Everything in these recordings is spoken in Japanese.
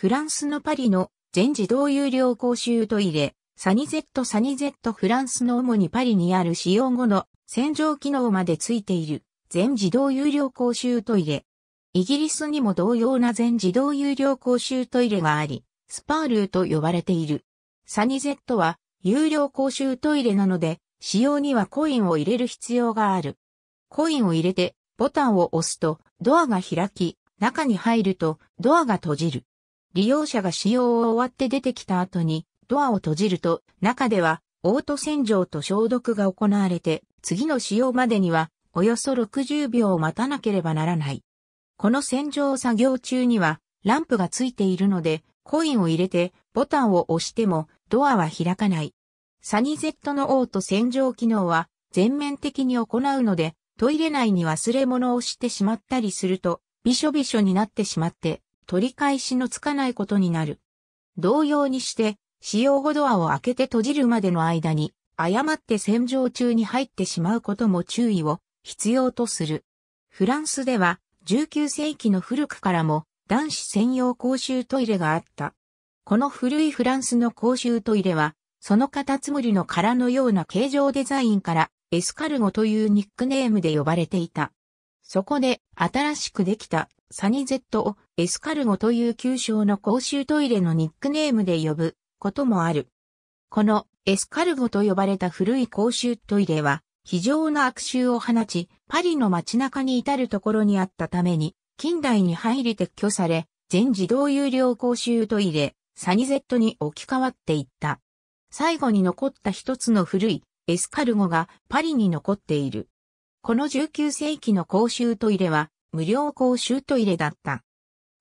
フランスのパリの全自動有料公衆トイレ、サニゼットサニゼットフランスの主にパリにある使用後の洗浄機能までついている全自動有料公衆トイレ。イギリスにも同様な全自動有料公衆トイレがあり、スパールーと呼ばれている。サニゼットは有料公衆トイレなので、使用にはコインを入れる必要がある。コインを入れてボタンを押すとドアが開き、中に入るとドアが閉じる。利用者が使用を終わって出てきた後にドアを閉じると中ではオート洗浄と消毒が行われて次の使用までにはおよそ60秒を待たなければならない。この洗浄作業中にはランプがついているのでコインを入れてボタンを押してもドアは開かない。サニゼットのオート洗浄機能は全面的に行うのでトイレ内に忘れ物をしてしまったりするとびしょびしょになってしまって取り返しのつかないことになる。同様にして、使用後ドアを開けて閉じるまでの間に、誤って洗浄中に入ってしまうことも注意を必要とする。フランスでは19世紀の古くからも男子専用公衆トイレがあった。この古いフランスの公衆トイレは、そのカタツムリの殻のような形状デザインからエスカルゴというニックネームで呼ばれていた。そこで新しくできたサニゼットをエスカルゴという旧称の公衆トイレのニックネームで呼ぶこともある。このエスカルゴと呼ばれた古い公衆トイレは非常な悪臭を放ち、パリの街中に至るところにあったために、近代に入り撤去され、全自動有料公衆トイレ、サニゼットに置き換わっていった。最後に残った一つの古いエスカルゴがパリに残っている。この19世紀の公衆トイレは無料公衆トイレだった。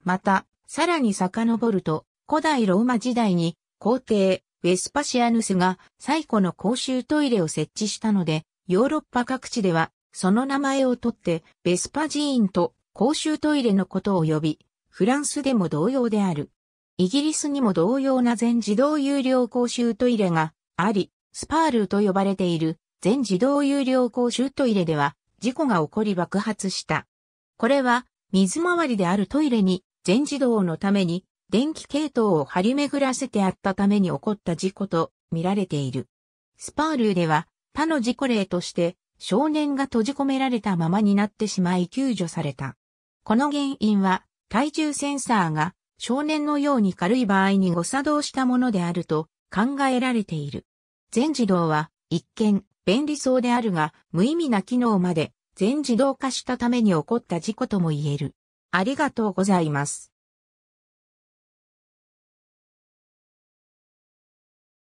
また、さらに遡ると、古代ローマ時代に皇帝ウェスパシアヌスが最古の公衆トイレを設置したので、ヨーロッパ各地ではその名前を取ってベスパジーンと公衆トイレのことを呼び、フランスでも同様である。イギリスにも同様な全自動有料公衆トイレがあり、スパールと呼ばれている全自動有料公衆トイレでは事故が起こり爆発した。これは水回りであるトイレに全自動のために電気系統を張り巡らせてあったために起こった事故と見られている。スパールーでは他の事故例として少年が閉じ込められたままになってしまい救助された。この原因は体重センサーが少年のように軽い場合に誤作動したものであると考えられている。全自動は一見便利そうであるが無意味な機能まで全自動化したために起こった事故とも言える。ありがとうございます。